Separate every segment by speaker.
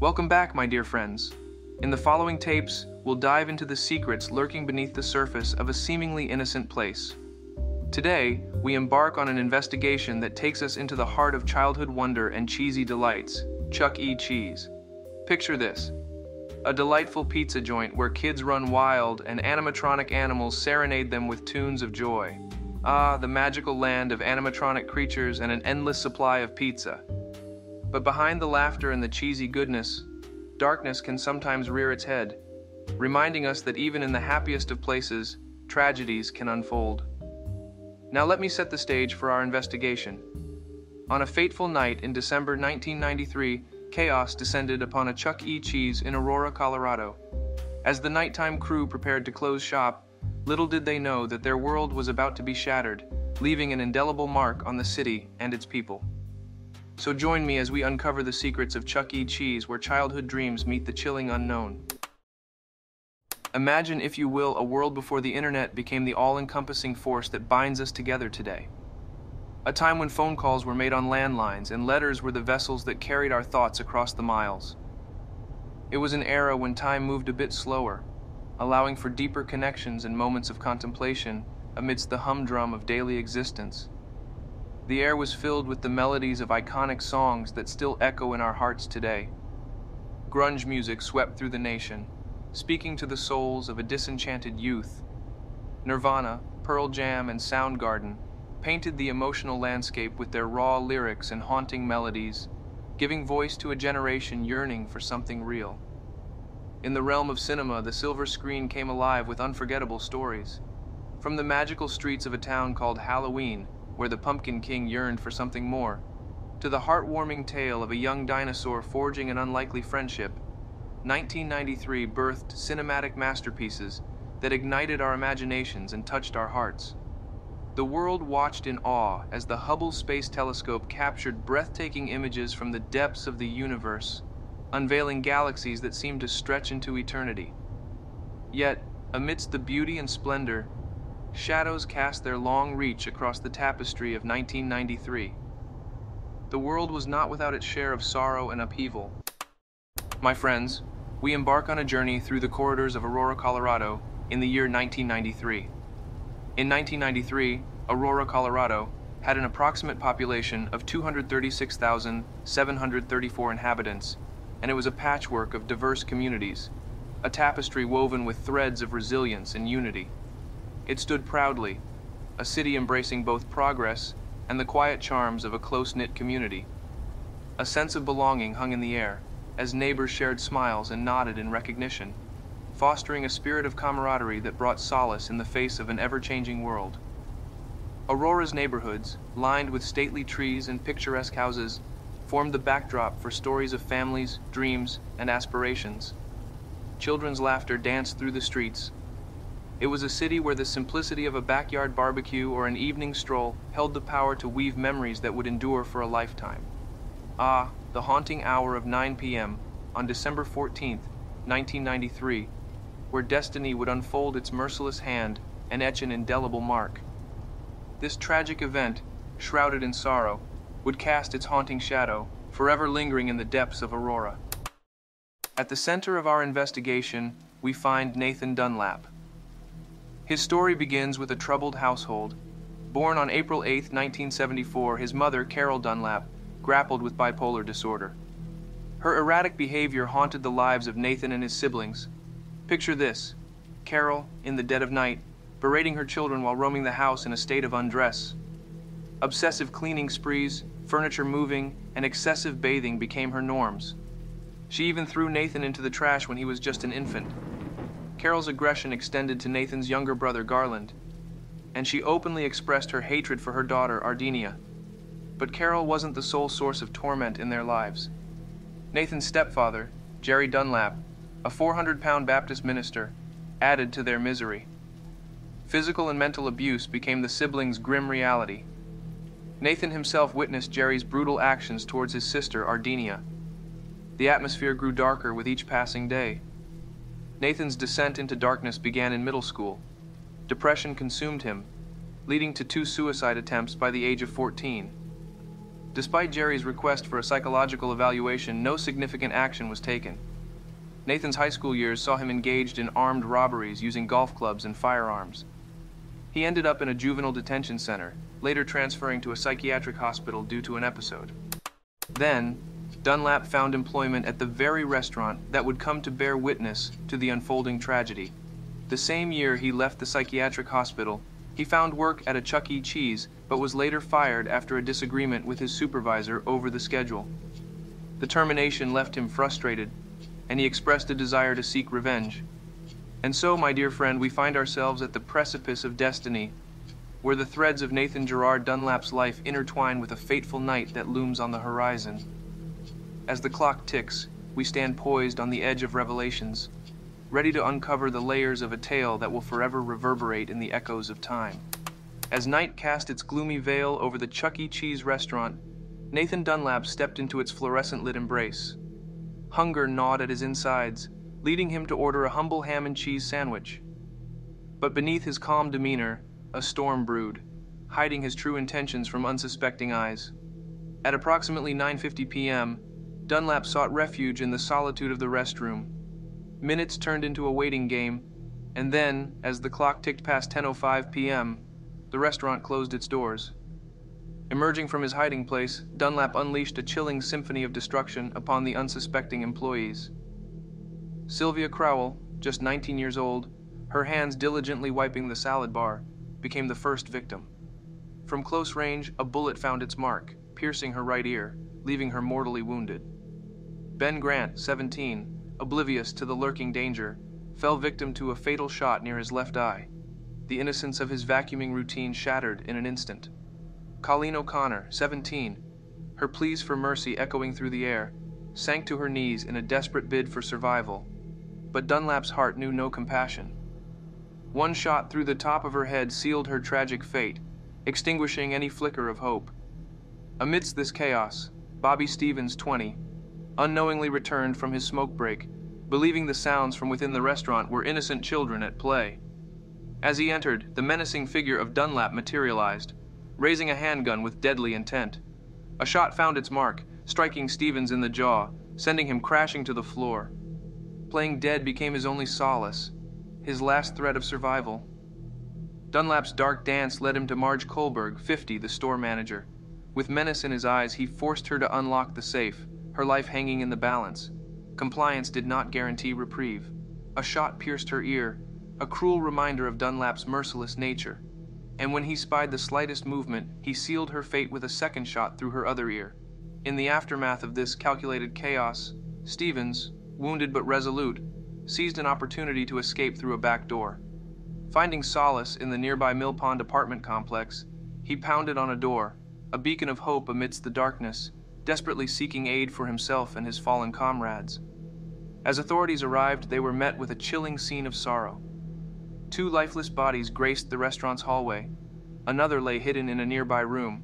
Speaker 1: Welcome back, my dear friends. In the following tapes, we'll dive into the secrets lurking beneath the surface of a seemingly innocent place. Today, we embark on an investigation that takes us into the heart of childhood wonder and cheesy delights Chuck E. Cheese. Picture this a delightful pizza joint where kids run wild and animatronic animals serenade them with tunes of joy. Ah, the magical land of animatronic creatures and an endless supply of pizza. But behind the laughter and the cheesy goodness, darkness can sometimes rear its head, reminding us that even in the happiest of places, tragedies can unfold. Now let me set the stage for our investigation. On a fateful night in December 1993, chaos descended upon a Chuck E. Cheese in Aurora, Colorado. As the nighttime crew prepared to close shop, little did they know that their world was about to be shattered, leaving an indelible mark on the city and its people. So join me as we uncover the secrets of Chuck E. Cheese where childhood dreams meet the chilling unknown. Imagine, if you will, a world before the internet became the all-encompassing force that binds us together today. A time when phone calls were made on landlines and letters were the vessels that carried our thoughts across the miles. It was an era when time moved a bit slower, allowing for deeper connections and moments of contemplation amidst the humdrum of daily existence. The air was filled with the melodies of iconic songs that still echo in our hearts today. Grunge music swept through the nation, speaking to the souls of a disenchanted youth. Nirvana, Pearl Jam, and Soundgarden painted the emotional landscape with their raw lyrics and haunting melodies, giving voice to a generation yearning for something real. In the realm of cinema, the silver screen came alive with unforgettable stories. From the magical streets of a town called Halloween, where the Pumpkin King yearned for something more, to the heartwarming tale of a young dinosaur forging an unlikely friendship, 1993 birthed cinematic masterpieces that ignited our imaginations and touched our hearts. The world watched in awe as the Hubble Space Telescope captured breathtaking images from the depths of the universe, unveiling galaxies that seemed to stretch into eternity. Yet, amidst the beauty and splendor, shadows cast their long reach across the tapestry of 1993. The world was not without its share of sorrow and upheaval. My friends, we embark on a journey through the corridors of Aurora, Colorado in the year 1993. In 1993, Aurora, Colorado had an approximate population of 236,734 inhabitants, and it was a patchwork of diverse communities, a tapestry woven with threads of resilience and unity. It stood proudly, a city embracing both progress and the quiet charms of a close-knit community. A sense of belonging hung in the air, as neighbors shared smiles and nodded in recognition fostering a spirit of camaraderie that brought solace in the face of an ever-changing world. Aurora's neighborhoods, lined with stately trees and picturesque houses, formed the backdrop for stories of families, dreams, and aspirations. Children's laughter danced through the streets. It was a city where the simplicity of a backyard barbecue or an evening stroll held the power to weave memories that would endure for a lifetime. Ah, the haunting hour of 9 p.m. on December 14, 1993, where destiny would unfold its merciless hand and etch an indelible mark. This tragic event, shrouded in sorrow, would cast its haunting shadow, forever lingering in the depths of Aurora. At the center of our investigation, we find Nathan Dunlap. His story begins with a troubled household. Born on April 8, 1974, his mother, Carol Dunlap, grappled with bipolar disorder. Her erratic behavior haunted the lives of Nathan and his siblings, Picture this Carol, in the dead of night, berating her children while roaming the house in a state of undress. Obsessive cleaning sprees, furniture moving, and excessive bathing became her norms. She even threw Nathan into the trash when he was just an infant. Carol's aggression extended to Nathan's younger brother Garland, and she openly expressed her hatred for her daughter Ardenia. But Carol wasn't the sole source of torment in their lives. Nathan's stepfather, Jerry Dunlap, a 400 pound Baptist minister, added to their misery. Physical and mental abuse became the siblings' grim reality. Nathan himself witnessed Jerry's brutal actions towards his sister, Ardenia. The atmosphere grew darker with each passing day. Nathan's descent into darkness began in middle school. Depression consumed him, leading to two suicide attempts by the age of 14. Despite Jerry's request for a psychological evaluation, no significant action was taken. Nathan's high school years saw him engaged in armed robberies using golf clubs and firearms. He ended up in a juvenile detention center, later transferring to a psychiatric hospital due to an episode. Then, Dunlap found employment at the very restaurant that would come to bear witness to the unfolding tragedy. The same year he left the psychiatric hospital, he found work at a Chuck E. Cheese, but was later fired after a disagreement with his supervisor over the schedule. The termination left him frustrated, and he expressed a desire to seek revenge. And so, my dear friend, we find ourselves at the precipice of destiny, where the threads of Nathan Gerard Dunlap's life intertwine with a fateful night that looms on the horizon. As the clock ticks, we stand poised on the edge of revelations, ready to uncover the layers of a tale that will forever reverberate in the echoes of time. As night cast its gloomy veil over the Chuck E. Cheese restaurant, Nathan Dunlap stepped into its fluorescent lit embrace. Hunger gnawed at his insides, leading him to order a humble ham and cheese sandwich. But beneath his calm demeanor, a storm brewed, hiding his true intentions from unsuspecting eyes. At approximately 9:50 p.m., Dunlap sought refuge in the solitude of the restroom. Minutes turned into a waiting game, and then, as the clock ticked past 10:05 p.m., the restaurant closed its doors. Emerging from his hiding place, Dunlap unleashed a chilling symphony of destruction upon the unsuspecting employees. Sylvia Crowell, just 19 years old, her hands diligently wiping the salad bar, became the first victim. From close range, a bullet found its mark, piercing her right ear, leaving her mortally wounded. Ben Grant, 17, oblivious to the lurking danger, fell victim to a fatal shot near his left eye. The innocence of his vacuuming routine shattered in an instant. Colleen O'Connor, 17, her pleas for mercy echoing through the air, sank to her knees in a desperate bid for survival. But Dunlap's heart knew no compassion. One shot through the top of her head sealed her tragic fate, extinguishing any flicker of hope. Amidst this chaos, Bobby Stevens, 20, unknowingly returned from his smoke break, believing the sounds from within the restaurant were innocent children at play. As he entered, the menacing figure of Dunlap materialized, raising a handgun with deadly intent. A shot found its mark, striking Stevens in the jaw, sending him crashing to the floor. Playing dead became his only solace, his last threat of survival. Dunlap's dark dance led him to Marge Kohlberg, 50, the store manager. With menace in his eyes, he forced her to unlock the safe, her life hanging in the balance. Compliance did not guarantee reprieve. A shot pierced her ear, a cruel reminder of Dunlap's merciless nature. And when he spied the slightest movement, he sealed her fate with a second shot through her other ear. In the aftermath of this calculated chaos, Stevens, wounded but resolute, seized an opportunity to escape through a back door. Finding solace in the nearby Mill Pond apartment complex, he pounded on a door, a beacon of hope amidst the darkness, desperately seeking aid for himself and his fallen comrades. As authorities arrived, they were met with a chilling scene of sorrow. Two lifeless bodies graced the restaurant's hallway, another lay hidden in a nearby room,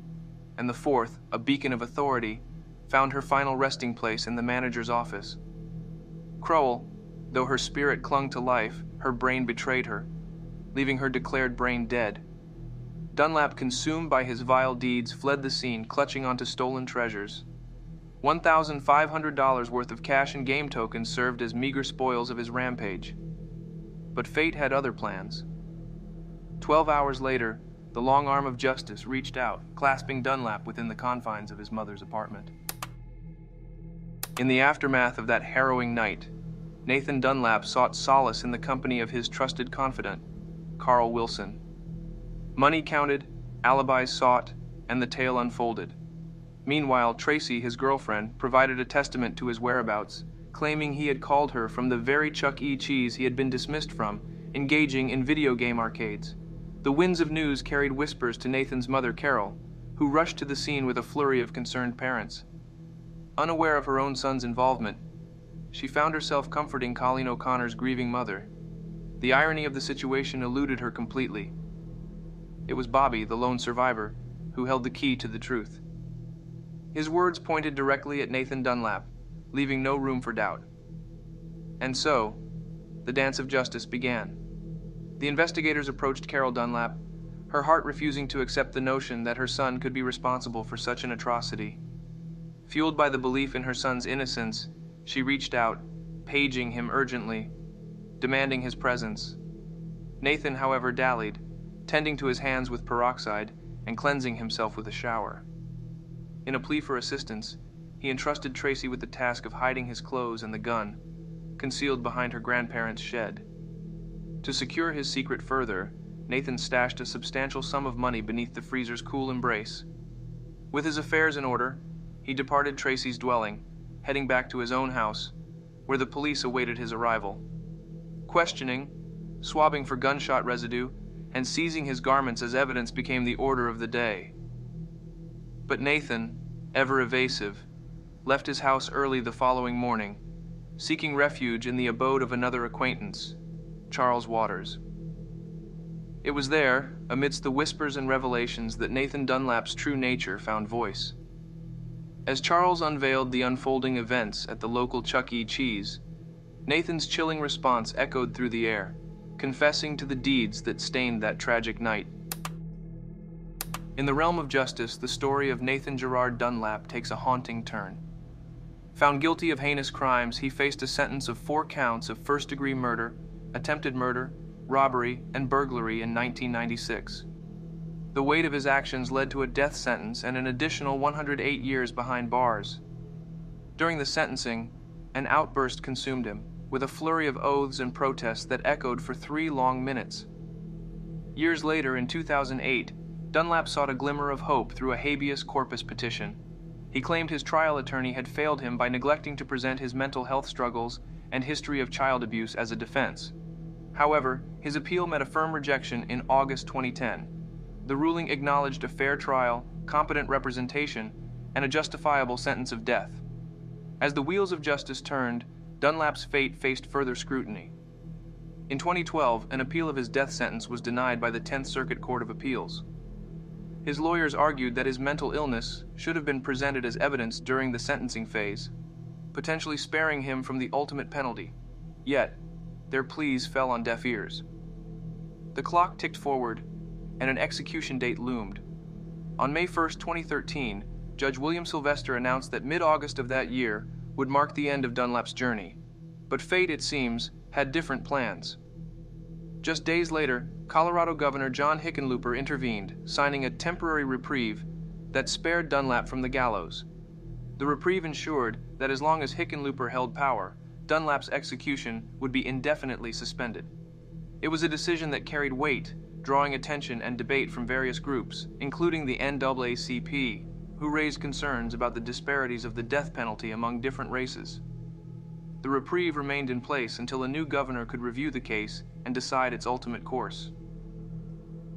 Speaker 1: and the fourth, a beacon of authority, found her final resting place in the manager's office. Crowell, though her spirit clung to life, her brain betrayed her, leaving her declared brain dead. Dunlap, consumed by his vile deeds, fled the scene, clutching onto stolen treasures. $1,500 worth of cash and game tokens served as meager spoils of his rampage. But fate had other plans. Twelve hours later, the long arm of justice reached out, clasping Dunlap within the confines of his mother's apartment. In the aftermath of that harrowing night, Nathan Dunlap sought solace in the company of his trusted confidant, Carl Wilson. Money counted, alibis sought, and the tale unfolded. Meanwhile, Tracy, his girlfriend, provided a testament to his whereabouts, claiming he had called her from the very Chuck E. Cheese he had been dismissed from, engaging in video game arcades. The winds of news carried whispers to Nathan's mother, Carol, who rushed to the scene with a flurry of concerned parents. Unaware of her own son's involvement, she found herself comforting Colleen O'Connor's grieving mother. The irony of the situation eluded her completely. It was Bobby, the lone survivor, who held the key to the truth. His words pointed directly at Nathan Dunlap, leaving no room for doubt. And so, the dance of justice began. The investigators approached Carol Dunlap, her heart refusing to accept the notion that her son could be responsible for such an atrocity. Fueled by the belief in her son's innocence, she reached out, paging him urgently, demanding his presence. Nathan, however, dallied, tending to his hands with peroxide and cleansing himself with a shower. In a plea for assistance, he entrusted Tracy with the task of hiding his clothes and the gun, concealed behind her grandparents' shed. To secure his secret further, Nathan stashed a substantial sum of money beneath the freezer's cool embrace. With his affairs in order, he departed Tracy's dwelling, heading back to his own house, where the police awaited his arrival. Questioning, swabbing for gunshot residue, and seizing his garments as evidence became the order of the day. But Nathan, ever evasive, left his house early the following morning, seeking refuge in the abode of another acquaintance, Charles Waters. It was there, amidst the whispers and revelations, that Nathan Dunlap's true nature found voice. As Charles unveiled the unfolding events at the local Chuck E. Cheese, Nathan's chilling response echoed through the air, confessing to the deeds that stained that tragic night. In the realm of justice, the story of Nathan Gerard Dunlap takes a haunting turn. Found guilty of heinous crimes, he faced a sentence of four counts of first degree murder, attempted murder, robbery, and burglary in 1996. The weight of his actions led to a death sentence and an additional 108 years behind bars. During the sentencing, an outburst consumed him, with a flurry of oaths and protests that echoed for three long minutes. Years later, in 2008, Dunlap sought a glimmer of hope through a habeas corpus petition. He claimed his trial attorney had failed him by neglecting to present his mental health struggles and history of child abuse as a defense. However, his appeal met a firm rejection in August 2010. The ruling acknowledged a fair trial, competent representation, and a justifiable sentence of death. As the wheels of justice turned, Dunlap's fate faced further scrutiny. In 2012, an appeal of his death sentence was denied by the 10th Circuit Court of Appeals. His lawyers argued that his mental illness should have been presented as evidence during the sentencing phase, potentially sparing him from the ultimate penalty. Yet, their pleas fell on deaf ears. The clock ticked forward, and an execution date loomed. On May 1, 2013, Judge William Sylvester announced that mid August of that year would mark the end of Dunlap's journey. But fate, it seems, had different plans. Just days later, Colorado Governor John Hickenlooper intervened, signing a temporary reprieve that spared Dunlap from the gallows. The reprieve ensured that as long as Hickenlooper held power, Dunlap's execution would be indefinitely suspended. It was a decision that carried weight, drawing attention and debate from various groups, including the NAACP, who raised concerns about the disparities of the death penalty among different races. The reprieve remained in place until a new governor could review the case and decide its ultimate course.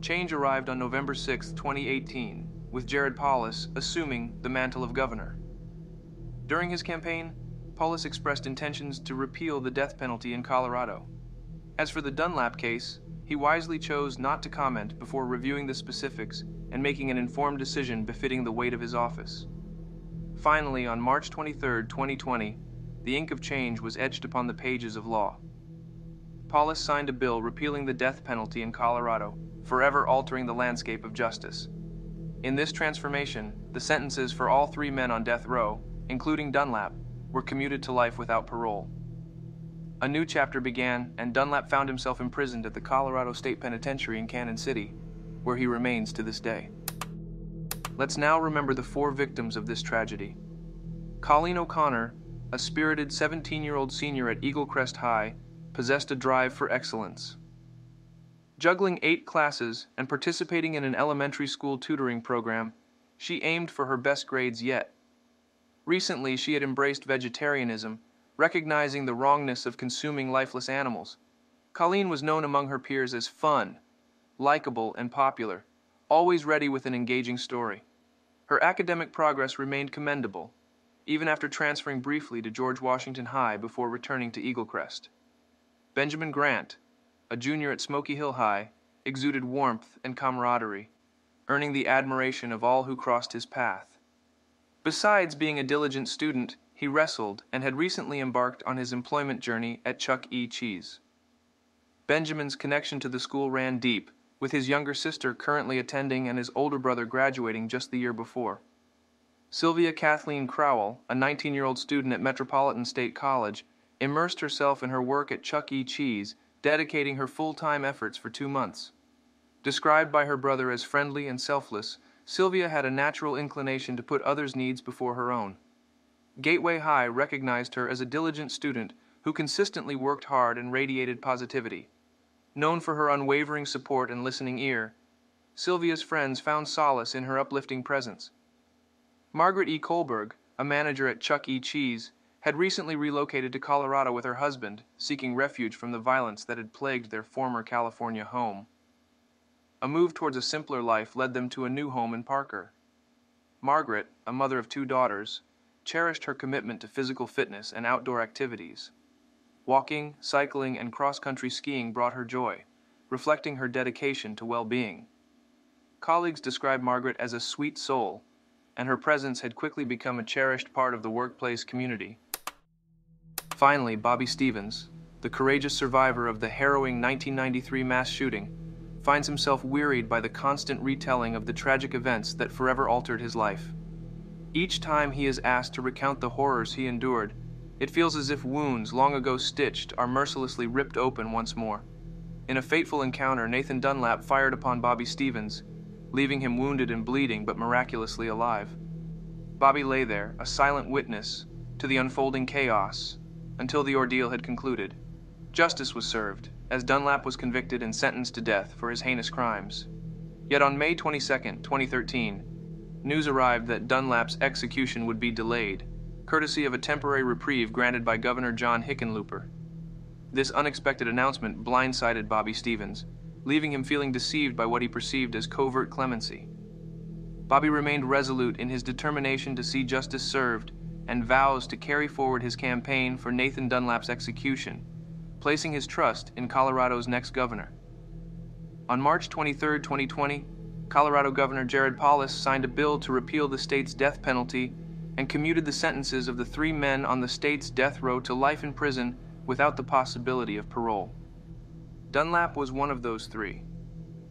Speaker 1: Change arrived on November 6, 2018, with Jared Polis assuming the mantle of governor. During his campaign, Polis expressed intentions to repeal the death penalty in Colorado. As for the Dunlap case, he wisely chose not to comment before reviewing the specifics and making an informed decision befitting the weight of his office. Finally, on March 23, 2020, the ink of change was etched upon the pages of law. Polis signed a bill repealing the death penalty in Colorado, forever altering the landscape of justice. In this transformation, the sentences for all three men on death row, including Dunlap, were commuted to life without parole. A new chapter began, and Dunlap found himself imprisoned at the Colorado State Penitentiary in Cañon City, where he remains to this day. Let's now remember the four victims of this tragedy. Colleen O'Connor, a spirited 17 year old senior at Eaglecrest High, possessed a drive for excellence. Juggling eight classes and participating in an elementary school tutoring program, she aimed for her best grades yet. Recently, she had embraced vegetarianism, recognizing the wrongness of consuming lifeless animals. Colleen was known among her peers as fun, likable, and popular, always ready with an engaging story. Her academic progress remained commendable, even after transferring briefly to George Washington High before returning to Eaglecrest. Benjamin Grant, a junior at Smoky Hill High, exuded warmth and camaraderie, earning the admiration of all who crossed his path. Besides being a diligent student, he wrestled and had recently embarked on his employment journey at Chuck E. Cheese. Benjamin's connection to the school ran deep, with his younger sister currently attending and his older brother graduating just the year before. Sylvia Kathleen Crowell, a 19 year old student at Metropolitan State College, immersed herself in her work at Chuck E. Cheese, dedicating her full time efforts for two months. Described by her brother as friendly and selfless, Sylvia had a natural inclination to put others' needs before her own. Gateway High recognized her as a diligent student who consistently worked hard and radiated positivity. Known for her unwavering support and listening ear, Sylvia's friends found solace in her uplifting presence. Margaret E. Kohlberg, a manager at Chuck E. Cheese, had recently relocated to Colorado with her husband, seeking refuge from the violence that had plagued their former California home. A move towards a simpler life led them to a new home in Parker. Margaret, a mother of two daughters, cherished her commitment to physical fitness and outdoor activities. Walking, cycling, and cross country skiing brought her joy, reflecting her dedication to well being. Colleagues described Margaret as a sweet soul, and her presence had quickly become a cherished part of the workplace community. Finally, Bobby Stevens, the courageous survivor of the harrowing 1993 mass shooting, finds himself wearied by the constant retelling of the tragic events that forever altered his life. Each time he is asked to recount the horrors he endured, it feels as if wounds long ago stitched are mercilessly ripped open once more. In a fateful encounter, Nathan Dunlap fired upon Bobby Stevens, leaving him wounded and bleeding but miraculously alive. Bobby lay there, a silent witness to the unfolding chaos, until the ordeal had concluded. Justice was served, as Dunlap was convicted and sentenced to death for his heinous crimes. Yet on May 22, 2013, news arrived that Dunlap's execution would be delayed, courtesy of a temporary reprieve granted by Governor John Hickenlooper. This unexpected announcement blindsided Bobby Stevens, leaving him feeling deceived by what he perceived as covert clemency. Bobby remained resolute in his determination to see justice served and vows to carry forward his campaign for Nathan Dunlap's execution, placing his trust in Colorado's next governor. On March 23, 2020, Colorado Governor Jared Polis signed a bill to repeal the state's death penalty and commuted the sentences of the three men on the state's death row to life in prison without the possibility of parole. Dunlap was one of those three.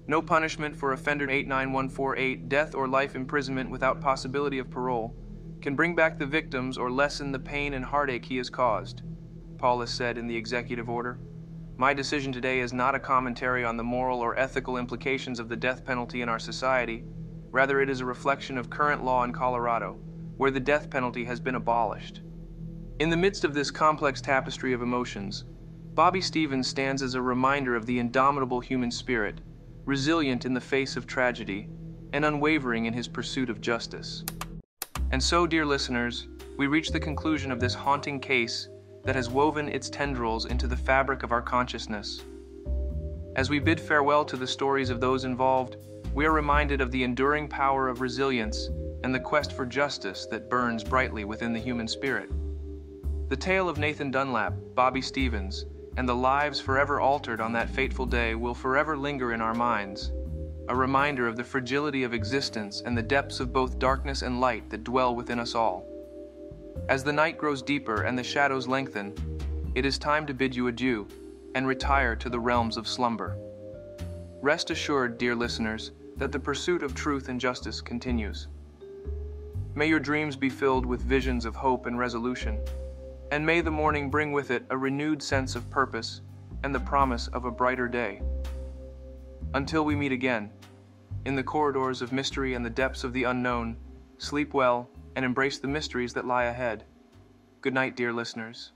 Speaker 1: No punishment for offender 89148, death or life imprisonment without possibility of parole, can bring back the victims or lessen the pain and heartache he has caused, Polis said in the executive order. My decision today is not a commentary on the moral or ethical implications of the death penalty in our society. Rather, it is a reflection of current law in Colorado, where the death penalty has been abolished. In the midst of this complex tapestry of emotions, Bobby Stevens stands as a reminder of the indomitable human spirit, resilient in the face of tragedy, and unwavering in his pursuit of justice. And so, dear listeners, we reach the conclusion of this haunting case that has woven its tendrils into the fabric of our consciousness. As we bid farewell to the stories of those involved, we are reminded of the enduring power of resilience and the quest for justice that burns brightly within the human spirit. The tale of Nathan Dunlap, Bobby Stevens, and the lives forever altered on that fateful day will forever linger in our minds a reminder of the fragility of existence and the depths of both darkness and light that dwell within us all. As the night grows deeper and the shadows lengthen, it is time to bid you adieu and retire to the realms of slumber. Rest assured, dear listeners, that the pursuit of truth and justice continues. May your dreams be filled with visions of hope and resolution, and may the morning bring with it a renewed sense of purpose and the promise of a brighter day. Until we meet again, in the corridors of mystery and the depths of the unknown, sleep well and embrace the mysteries that lie ahead. Good night, dear listeners.